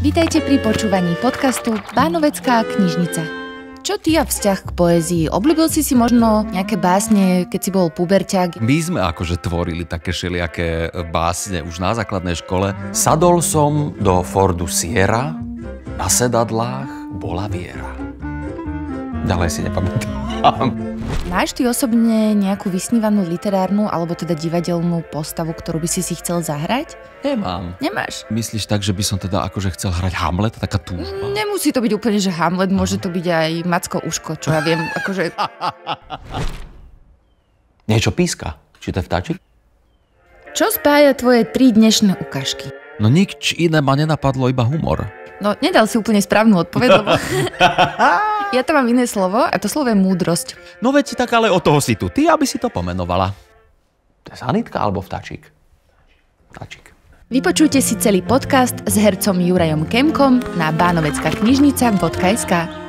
Vítajte pri počúvaní podcastu Bánovecká knižnica. Čo ty a vzťah k poézii? Obľúbil si si možno nejaké básne, keď si bol puberťak? My sme akože tvorili také všelijaké básne už na základnej škole. Sadol som do Fordu Sierra, na sedadlách bola viera. Ďalej si nepamätám. Máš ty osobne nejakú vysnívanú literárnu alebo teda divadelnú postavu, ktorú by si si chcel zahrať? Nemám. Nemáš? Myslíš tak, že by som teda akože chcel hrať Hamlet, taká túžba? Nemusí to byť úplne, že Hamlet, môže to byť aj Macko Uško, čo ja viem, akože... Niečo píska. Či to je vtáčik? Čo spája tvoje tri dnešné ukážky? No nič iné ma nenapadlo, iba humor. No, nedal si úplne správnu odpoveď, lebo... ja tam mám iné slovo a to slovo je múdrosť. No veď tak ale o toho si tu ty, aby si to pomenovala. To je sanitka alebo vtáčik? Vtáčik. Vypočujte si celý podcast s hercom Jurajom Kemkom na bánovecká knižnica.sk.